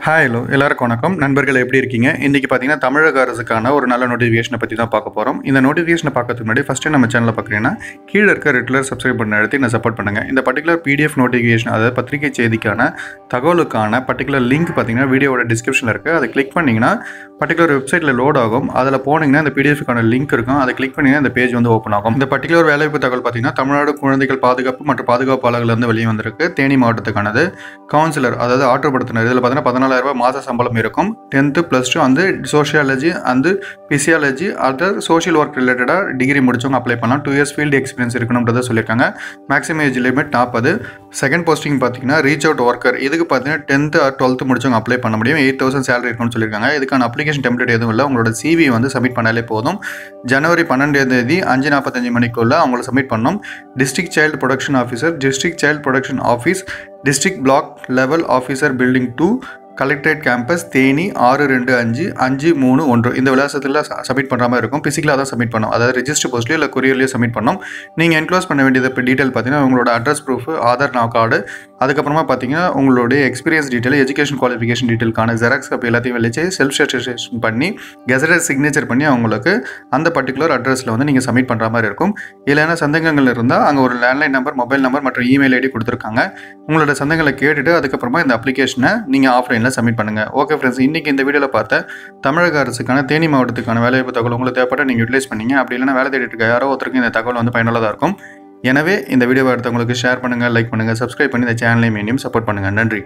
Hi hello எல்லாருக்கும் வணக்கம். நண்பர்கள் எப்படி இருக்கீங்க? இன்றைக்கி பார்த்தீங்கன்னா தமிழக அரசுக்கான ஒரு நல்ல நோட்டிஃபிகேஷனை பற்றி தான் பார்க்க போகிறோம் இந்த நோட்டிஃபிகேஷனை பார்க்கறதுக்கு முன்னாடி ஃபஸ்ட்டு நம்ம சேனலில் பார்க்குறீங்கன்னா கீழே இருக்க ரெகுலர் சப்ஸ்கிரைப் பண்ண எடுத்து நான் சப்போர்ட் பண்ணுங்கள் இந்த பர்டிகுலர் பிடிஎஃப் நோட்டிஃபிகேஷன் அதாவது பத்திரிகை செய்திக்கான தகவலுக்கான பர்டிகுலர் லிங்க் பார்த்தீங்கன்னா வீடியோவோட டிஸ்கிரிப்ஷனில் இருக்குது அதை கிளிக் பண்ணிங்கன்னா பர்டிகுலர் வெப்சைட்டில் லோட் ஆகும். அதில் போனீங்கன்னா இந்த பிடிஎஃப்க்கான லிங்க் இருக்கும். அதை கிளிக் பண்ணிங்கன்னா இந்த பேஜ் வந்து ஓப்பன் ஆகும். இந்த பர்டிகுலர் வேலைவாய்ப்பு தகவல் பார்த்தீங்கன்னா தமிழ்நாடு குழந்தைகள் பாதுகாப்பு மற்றும் பாதுகாப்பு அலுவலர்லேருந்து வெளியே வந்திருக்கு. தேனி மாவட்டத்துக்கானது. கவுன்சிலர் அதாவது ஆற்றுப்படுத்தினர் இதில் பார்த்தீங்கன்னா பதினாலாயிரம் ரூபாய் மாத சம்பளம் இருக்கும். டென்த்து ப்ளஸ் டூ வந்து sociology and physiology other social work ரிலேட்டடாக டிகிரி முடிச்சவங்க அப்ளை பண்ணலாம். டூ இயர்ஸ் ஃபீல்டு எக்ஸ்பீரியன்ஸ் இருக்கணுன்றதை சொல்லியிருக்காங்க. மேக்ஸிமம் ஏஜ் லிமிட் நாற்பது செகண்ட் போஸ்டிங் பார்த்தீங்கன்னா ரீச் அவுட் ஒர்க்கர் இதுக்கு பார்த்தீங்கன்னா டென்த்து ஆர் டுவெல்த்து முடிச்சவங்க அப்ளை பண்ண முடியும். எயிட் தௌசண்ட் சேலரி இருக்கும்னு சொல்லியிருக்காங்க. இதுக்கான அப்ளிகேஷன் டெம்ப்ளேட் எதுவும் இல்லை. உங்களோட சிவி வந்து சப்மிட் பண்ணாலே போதும். ஜனவரி பன்னெண்டாம் தேதி அஞ்சு நாற்பத்தஞ்சு மணிக்குள்ள அவங்கள சப்மிட் பண்ணணும் district child protection officer district child protection office district block level officer building to collectorate campus Theni ஆறு ரெண்டு அஞ்சு அஞ்சு மூணு ஒன்று. இந்த விலாசத்தில் சப்மிட் பண்ணுற மாதிரி இருக்கும். ஃபிசிக்கலாக தான் சப்மிட் பண்ணோம். அதாவது ரிஜிஸ்டர் போஸ்ட்லேயோ இல்லை கொரியர்லேயோ சப்மிட் பண்ணணும் நீங்கள் என்க்ளோஸ் பண்ண வேண்டியது இப்போ டீட்டெயில் பார்த்தீங்கன்னா உங்களோட அட்ரஸ் ப்ரூஃப் ஆதார் நா கார்டு அதுக்கப்புறமா பார்த்தீங்கன்னா உங்களுடைய எக்ஸ்பீரியன்ஸ் டீட்டெயில் எஜுகேஷன் குவாலிஃபிகேஷன் டீட்டெயிலுக்கான ஜெராக்ஸ் காப்பி எல்லாத்தையும் வெளிச்சு செல்ஃப் ரெஜிஸ்ட்ரேஷன் பண்ணி கெசடட் சிக்னேச்சர் பண்ணி அவங்களுக்கு அந்த பர்டிகுலர் அட்ரஸில் வந்து நீங்கள் சப்மிட் பண்ணுற மாதிரி இருக்கும். இல்லைனா சந்தேகங்கள் இருந்தால் அங்கே ஒரு லேண்ட்லைன் நம்பர் மொபைல் நம்பர் மற்றும் இமெயில் ஐடி கொடுத்துருக்காங்க. உங்களோட சந்தங்களை கேட்டுட்டு அதுக்கப்புறமா இந்த அப்ளிகேஷனை நீங்கள் ஆஃப்லைனில் சப்மிட் பண்ணுங்கள் ஓகே ஃப்ரெண்ட்ஸ் இன்றைக்கி இந்த வீடியோவில் பார்த்த தமிழக அரசுக்கான தேனி மாவட்டத்துக்கான வேலைவாய்ப்பு தகவல் உங்களுக்கு தேவைப்பட்ட நீங்கள் யூட்டிலைஸ் பண்ணீங்க. அப்படி இல்லைன்னா வேலை தேடிட்டு இருக்க யாரோ ஒருத்தருக்கு இந்த தகவல் வந்து பயனுள்ளதாக இருக்கும். எனவே இந்த வீடியோவை எடுத்தவங்களுக்கு ஷேர் பண்ணுங்கள் லைக் பண்ணுங்கள் சப்ஸ்கிரைப் பண்ணி இந்த சேனலையும் மீண்டும் சப்போர்ட் பண்ணுங்கள் நன்றி.